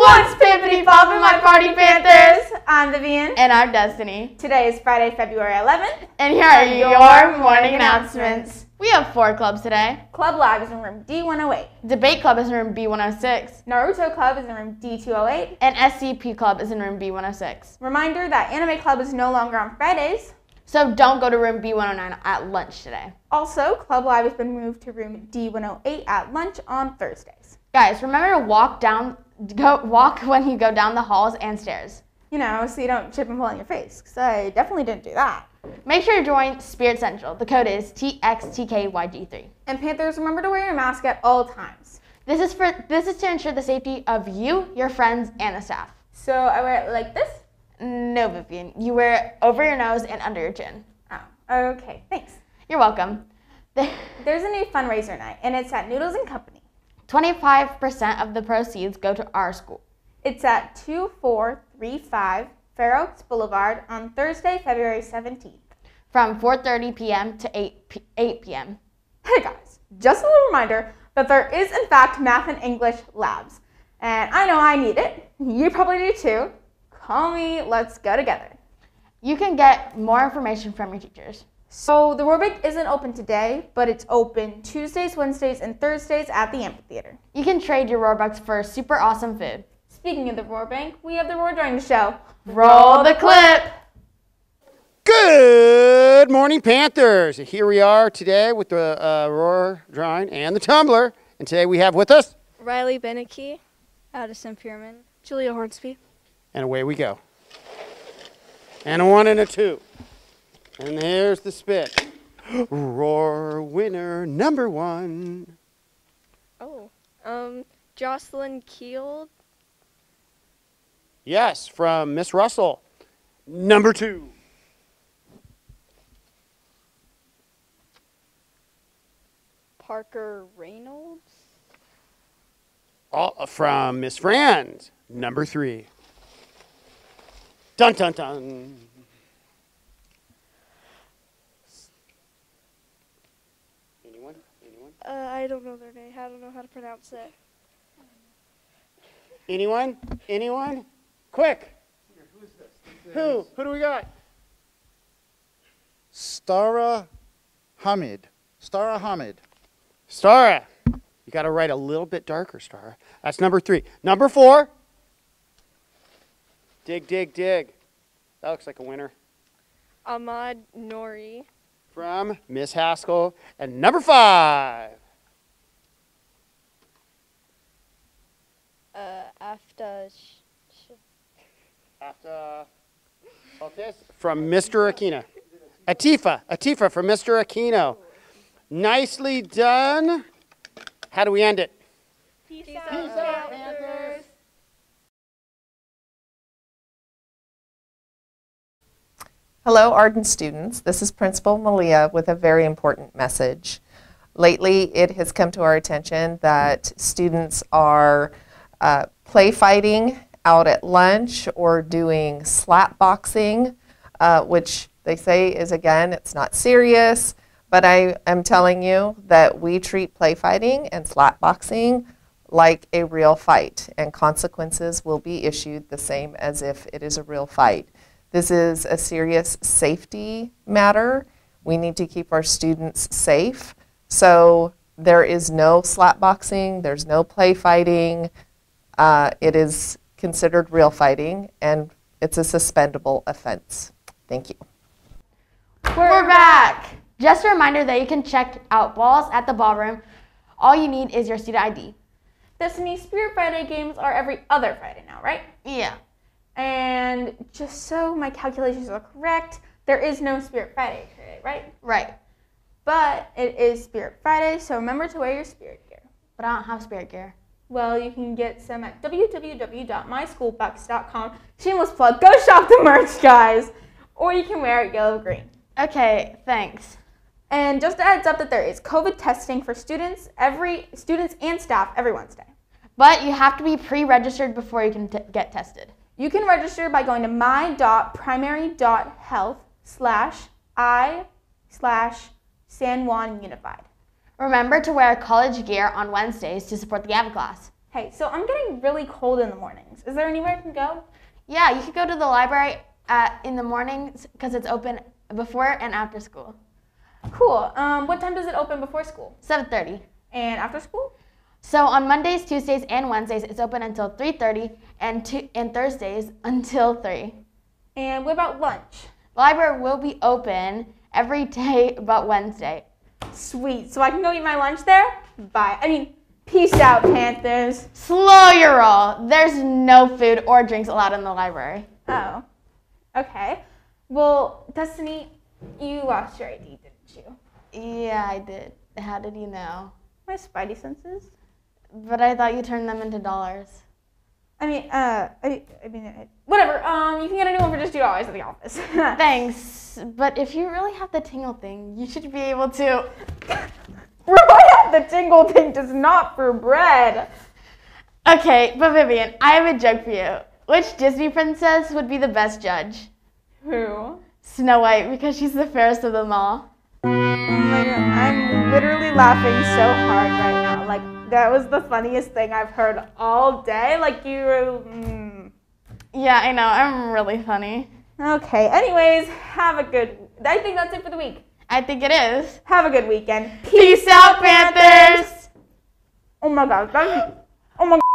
What's pippity poppin', my party panthers? I'm Vivian. And our Destiny. Today is Friday, February 11th. And here are your morning announcements. We have four clubs today. Club Live is in room D108. Debate Club is in room B106. Naruto Club is in room D208. And SCP Club is in room B106. Reminder that Anime Club is no longer on Fridays. So don't go to room B109 at lunch today. Also, Club Live has been moved to room D108 at lunch on Thursdays. Guys, remember to walk down, go walk when you go down the halls and stairs. You know, so you don't chip and fall on your face, because I definitely didn't do that. Make sure to join Spirit Central. The code is TXTKYG3. And Panthers, remember to wear your mask at all times. This is for this is to ensure the safety of you, your friends, and the staff. So I wear it like this? No, Vivian. You wear it over your nose and under your chin. Oh, okay. Thanks. You're welcome. There's a new fundraiser night, and it's at Noodles and Company. 25% of the proceeds go to our school. It's at 2435 Fair Oaks Boulevard on Thursday, February 17th. From 4.30 p.m. to 8, p- 8 p.m. Hey guys, just a little reminder that there is in fact math and English labs. And I know I need it. You probably do too. Call me, let's go together. You can get more information from your teachers. So the Roarbank isn't open today, but it's open Tuesdays, Wednesdays, and Thursdays at the amphitheater. You can trade your Roarbucks for super awesome food. Speaking of the Roarbank, we have the Roar Drawing Show. Roll the clip! Good morning, Panthers. Here we are today with the uh, Roar Drawing and the Tumbler. And today we have with us, Riley Beneke, Addison Pierman, Julia Hornsby. and away we go. And a one and a two. And there's the spit. Roar winner number one. Oh, um, Jocelyn Keel, Yes, from Miss Russell. Number two. Parker Reynolds, All, from Miss Franz. Number three. Dun dun dun. Anyone? Anyone? Uh, I don't know their name. I don't know how to pronounce it. Anyone? Anyone? Quick. who's this Who? Who do we got? Stara Hamid. Stara Hamid. Stara. You got to write a little bit darker, Stara. That's number three. Number four. Dig, dig, dig. That looks like a winner. Ahmad Nori, From Miss Haskell. And number five. uh, Sh- After focus from Mr. Aquino. Atifa, Atifa from Mr. Aquino. Nicely done. How do we end it? Peace, out, Panthers. Hello, Arden students. This is Principal Malia with a very important message. Lately, it has come to our attention that students are uh, play fighting out at lunch or doing slap boxing, uh, which they say is, again, it's not serious, but I am telling you that we treat play fighting and slap boxing like a real fight, and consequences will be issued the same as if it is a real fight. This is a serious safety matter. We need to keep our students safe. So there is no slap boxing, there's no play fighting. Uh, it is considered real fighting, and it's a suspendable offense. Thank you. We're back! Just a reminder that you can check out balls at the ballroom. All you need is your student ID. Destiny Spirit Friday games are every other Friday now, right? Yeah. And just so my calculations are correct, there is no Spirit Friday today, right? Right. But it is Spirit Friday, so remember to wear your spirit gear. But I don't have spirit gear. Well, you can get some at www.myschoolbucks.com. Shameless plug. Go shop the merch, guys. Or you can wear it yellow green. Okay, thanks. And just a heads up that there is COVID testing for students, every students and staff every Wednesday. But you have to be pre-registered before you can t- get tested. You can register by going to my.primary.health slash I slash San Juan Unified. Remember to wear college gear on Wednesdays to support the AVID class. Hey, so I'm getting really cold in the mornings. Is there anywhere I can go? Yeah, you could go to the library at, in the mornings because it's open before and after school. Cool. Um, what time does it open before school? 7:30. And after school? So on Mondays, Tuesdays, and Wednesdays, it's open until 3:30, and and Thursdays until 3. And what about lunch? The library will be open every day but Wednesday. Sweet. So I can go eat my lunch there? Bye. I mean, peace out, Panthers. Slow your roll. There's no food or drinks allowed in the library. Oh. Okay. Well, Destiny, you lost your ID, didn't you? Yeah, I did. How did you know? My spidey senses. But I thought you turned them into dollars. I mean, uh, I, I mean, uh, whatever. Um, you can get a new one for just two dollars at the office. Thanks. But if you really have the tingle thing, you should be able to. Right, the tingle thing does not for bread. Okay, but Vivian, I have a joke for you. Which Disney princess would be the best judge? Who? Snow White, because she's the fairest of them all. Oh my god, I'm literally laughing so hard right now. That was the funniest thing I've heard all day. Like you were. Mm. Yeah, I know. I'm really funny. Okay. Anyways, have a good. I think that's it for the week. I think it is. Have a good weekend. Peace out, Panthers! Oh my god, that's